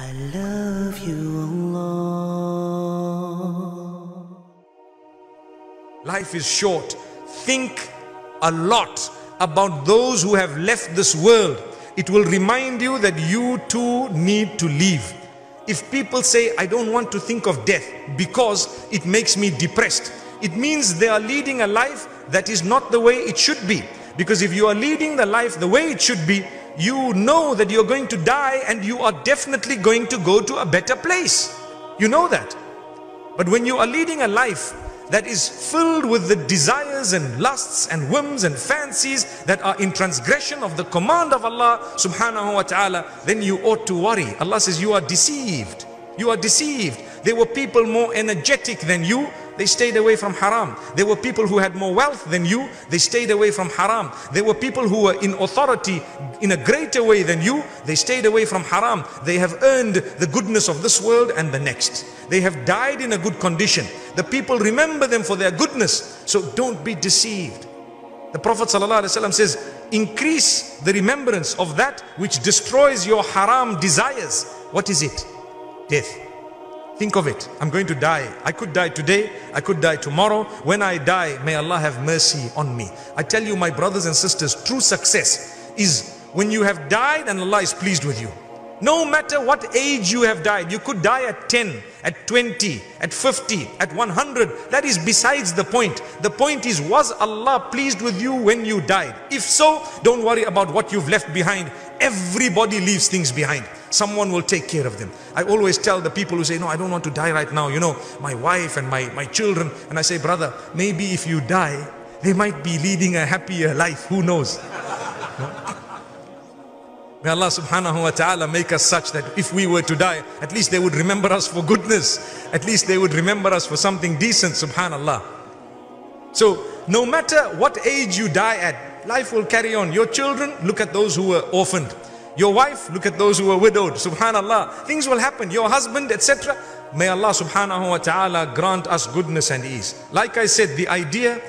I love you, oh Allah. Life is short. Think a lot about those who have left this world. It will remind you that you too need to leave. If people say, I don't want to think of death because it makes me depressed, it means they are leading a life that is not the way it should be. Because if you are leading the life the way it should be, you know that you're going to die and you are definitely going to go to a better place. You know that. But when you are leading a life that is filled with the desires and lusts and whims and fancies that are in transgression of the command of Allah subhanahu wa ta'ala, then you ought to worry. Allah says you are deceived. You are deceived. There were people more energetic than you they stayed away from haram. There were people who had more wealth than you, they stayed away from haram. There were people who were in authority in a greater way than you, they stayed away from haram. They have earned the goodness of this world and the next. They have died in a good condition. The people remember them for their goodness. So don't be deceived. The Prophet ﷺ says, increase the remembrance of that which destroys your haram desires. What is it? Death. Think of it. I'm going to die. I could die today. I could die tomorrow. When I die, may Allah have mercy on me. I tell you, my brothers and sisters, true success is when you have died and Allah is pleased with you. No matter what age you have died, you could die at 10, at 20, at 50, at 100. That is besides the point. The point is, was Allah pleased with you when you died? If so, don't worry about what you've left behind. Everybody leaves things behind someone will take care of them. I always tell the people who say, no, I don't want to die right now. You know, my wife and my, my children. And I say, brother, maybe if you die, they might be leading a happier life. Who knows? May Allah subhanahu wa ta'ala make us such that if we were to die, at least they would remember us for goodness. At least they would remember us for something decent, subhanallah. So, no matter what age you die at, life will carry on. Your children, look at those who were orphaned. Your wife, look at those who are widowed. Subhanallah. Things will happen. Your husband, etc. May Allah subhanahu wa ta'ala grant us goodness and ease. Like I said, the idea,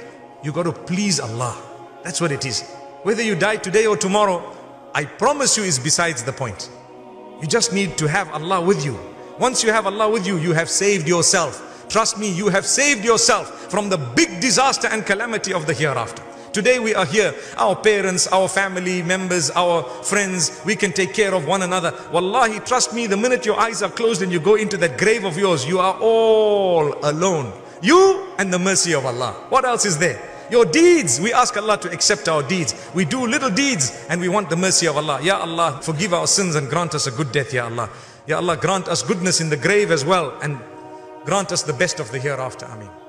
you got to please Allah. That's what it is. Whether you die today or tomorrow, I promise you is besides the point. You just need to have Allah with you. Once you have Allah with you, you have saved yourself. Trust me, you have saved yourself from the big disaster and calamity of the hereafter. Today we are here, our parents, our family members, our friends, we can take care of one another. Wallahi, trust me, the minute your eyes are closed and you go into that grave of yours, you are all alone. You and the mercy of Allah. What else is there? Your deeds, we ask Allah to accept our deeds. We do little deeds and we want the mercy of Allah. Ya Allah, forgive our sins and grant us a good death, Ya Allah. Ya Allah, grant us goodness in the grave as well and grant us the best of the hereafter. Ameen.